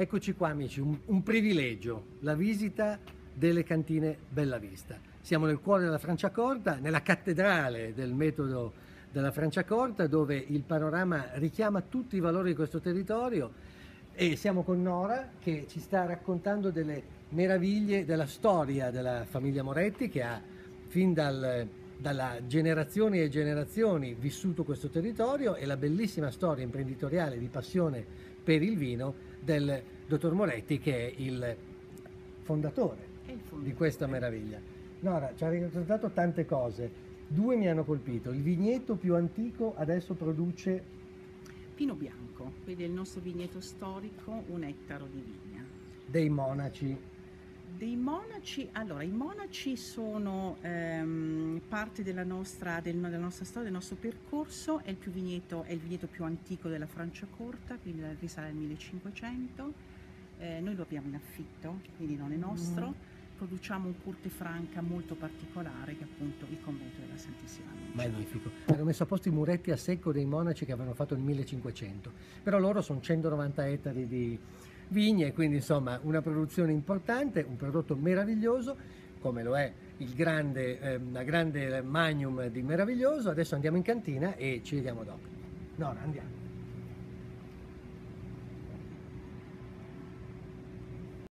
Eccoci qua amici, un, un, privilegio, la visita delle cantine Bella Vista. Siamo nel cuore della Franciacorta, nella cattedrale del metodo della Franciacorta dove il panorama richiama tutti i valori di questo territorio e siamo con Nora che ci sta raccontando delle meraviglie della storia della famiglia Moretti che ha fin dal, dalla generazioni e generazioni vissuto questo territorio e la bellissima storia imprenditoriale di passione per il vino del dottor Moretti che è il fondatore, il fondatore. di questa meraviglia. Nora, ci ha raccontato tante cose, due mi hanno colpito, il vigneto più antico adesso produce... Pino bianco, quindi è il nostro vigneto storico, un ettaro di vigna. Dei monaci dei monaci, allora i monaci sono ehm, parte della nostra, del, della nostra, storia, del nostro percorso, è il, vigneto, è il vigneto più antico della Franciacorta, quindi risale al 1500, eh, noi lo abbiamo in affitto, quindi non è nostro, mm. produciamo un curte franca molto particolare che è appunto il convento della Santissima Annunciata. Magnifico, hanno messo a posto i muretti a secco dei monaci che avevano fatto il 1500, però loro sono 190 ettari di vigne, quindi insomma una produzione importante, un prodotto meraviglioso come lo è grande, eh, la grande magnum di meraviglioso. Adesso andiamo in cantina e ci vediamo dopo. No, andiamo.